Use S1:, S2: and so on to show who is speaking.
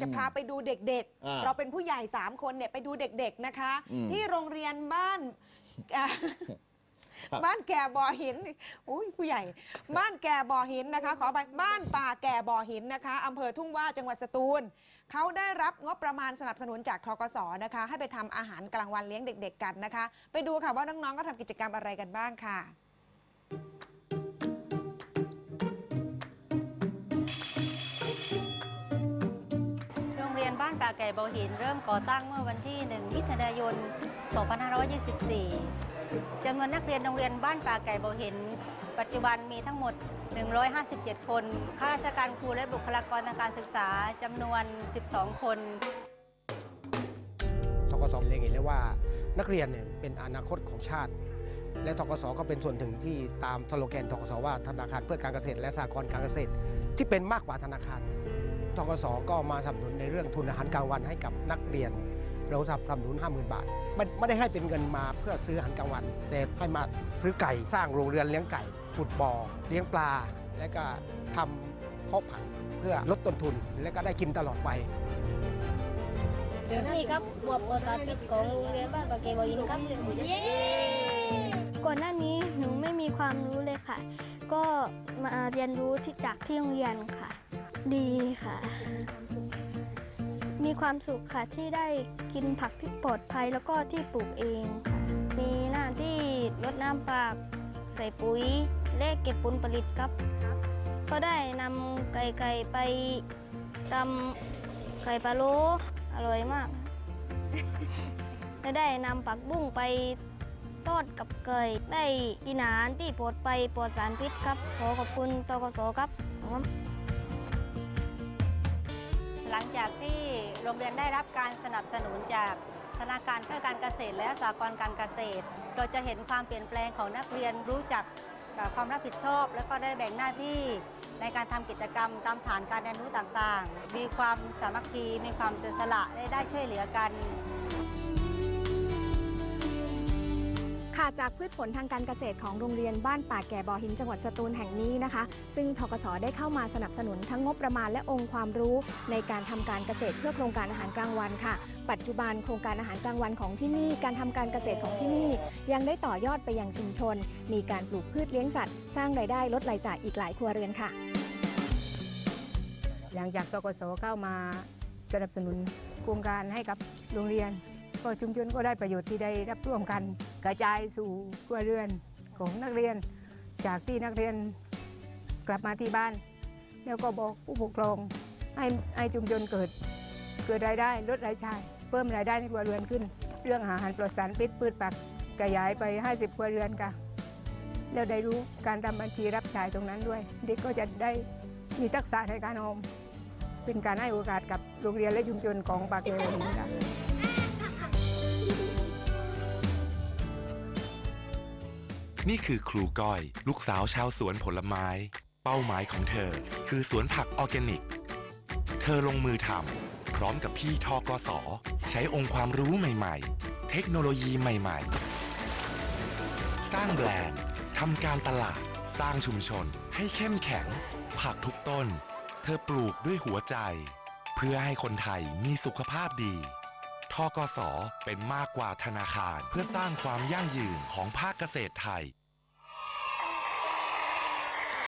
S1: จะพาไปดูเด็ก
S2: อ่า
S1: ๆ เราเป็นผู้ใหญ่ 3 คนเนี่ยไปดูเด็กๆนะคะ
S2: อืม
S1: ที่โรงเรียนบ้านอ่า
S2: ครับ
S1: บ้านแก่บ่อหินอุ้ยผู้ใหญ่ บ้านแก่บ่อหินนะคะ ขอไปบ้านป่าแก่บ่อหินนะคะอำเภอทุ่งว่าจังหวัดสตูลเขาได้รับงบประมาณสนับสนุนจากทกสนะคะ ให้ไปทำอาหารกลางวันเลี้ยงเด็ก ๆ กันนะคะ ไปดูค่ะว่าน้องๆก็ทำกิจกรรมอะไรกันบ้างค่ะ
S3: แก่เบาหิน เริ่มก่อตั้งเมื่อวันที่ 1 มิถุนายน 2524จำนวนนักเรียนโรงเรียนบ้านป่าแก่เบาหิน ปัจจุบันมีทั้งหมด 157 คน ข้าราชการครูและบุคลากรทางการศึกษาจำนวน 12 คน
S4: ทกศเล็งเห็นเลยว่านักเรียนเนี่ยเป็นอนาคตของชาติ และทกศก็เป็นส่วนถึงที่ตามสโลแกนทกศว่าธนาคารเพื่อการเกษตรและสหกรณ์การเกษตร ที่เป็นมากกว่าธนาคาร ทกศก็มาสนับสนุนในเรื่องทุนอาหารกลางวันให้กับนักเรียน เราสนับสนุน50,000บาทไม่ไม่ได้ให้เป็นเงินมาเพื่อซื้ออาหารกลางวัน แต่ให้มาซื้อไก่สร้างโรงเรือนเลี้ยงไก่ขุดบ่อเลี้ยงปลา และก็ทำเพาะผักเพื่อลดต้นทุนและก็ได้กินตลอดไป
S5: นี่ครับบวบประสาทพิษของโรงเรียนบ้านปากเกบอยินครับ
S6: ก่อนหน้านี้หนูไม่มีความรู้เลยค่ะ ก็มาเรียนรู้ที่จากที่โรงเรียนค่ะ ดีค่ะ มีความสุขค่ะที่ได้กินผักที่ปลอดภัยแล้วก็ที่ปลูกเองค่ะมีหน้าที่รดน้ำผักใส่ปุ๋ยและเก็บผลผลิตครับ ก็ได้นำไก่ไก่ไปตำไก่ปลาโลอร่อยมากและได้นำผักบุ้งไปทอดกับเกยได้กินอาหารที่ปลอดไปปลอดสารพิษครับ ขอขอบคุณตกสครับครับ
S3: จากที่โรงเรียนได้รับการสนับสนุนจากธนาคารเพื่อการเกษตรและสหกรณ์การเกษตร เราจะเห็นความเปลี่ยนแปลงของนักเรียนรู้จักความรับผิดชอบ และก็ได้แบ่งหน้าที่ในการทำกิจกรรมตามฐานการเรียนรู้ต่างๆ มีความสามัคคี มีความเสียสละ ได้ได้ช่วยเหลือกัน
S7: ค่ะจากพืชผลทางการเกษตรของโรงเรียนบ้านป่าแก่บ่อหินจังหวัดสตูลแห่งนี้นะคะ ซึ่งทกสได้เข้ามาสนับสนุนทั้งงบประมาณและองค์ความรู้ ในการทำการเกษตรเพื่อโครงการอาหารกลางวันค่ะ ปัจจุบันโครงการอาหารกลางวันของที่นี่ การทำการเกษตรของที่นี่ ยังได้ต่อยอดไปยังชุมชน มีการปลูกพืชเลี้ยงสัตว์สร้างรายได้ลดรายจ่ายอีกหลายครัวเรือนค่ะ
S8: หลังจากตกสเข้ามาสนับสนุนโครงการให้กับโรงเรียน ก็ชุมชนก็ได้ประโยชน์ที่ได้รับร่วมกัน กระจายสู่ครัวเรือนของนักเรียน จากที่นักเรียนกลับมาที่บ้าน แล้วก็บอกผู้ปกครองให้ให้ชุมชนเกิดเกิดรายได้ลดรายจ่ายเพิ่มรายได้ในครัวเรือนขึ้น เรื่องอาหารปลอดสารพิษพืชผักขยายไป 50 ครัวเรือนค่ะแล้วได้รู้การทำบัญชีรับจ่ายตรงนั้นด้วย เด็กก็จะได้มีทักษะในการออมเป็นการให้โอกาสกับโรงเรียนและชุมชนของปากเกร็ดค่ะ
S9: นี่คือครูก้อย ลูกสาวชาวสวนผลไม้ เป้าหมายของเธอ คือสวนผักออร์แกนิก เธอลงมือทำพร้อมกับพี่ทกสใช้องค์ความรู้ใหม่ๆ เทคโนโลยีใหม่ๆ สร้างแบรนด์ทำการตลาด สร้างชุมชน ให้เข้มแข็ง ผักทุกต้น เธอปลูกด้วยหัวใจ เพื่อให้คนไทยมีสุขภาพดี กสเป็นมากกว่าธนาคารเพื่อสร้างความยั่งยืนของภาคเกษตรไทย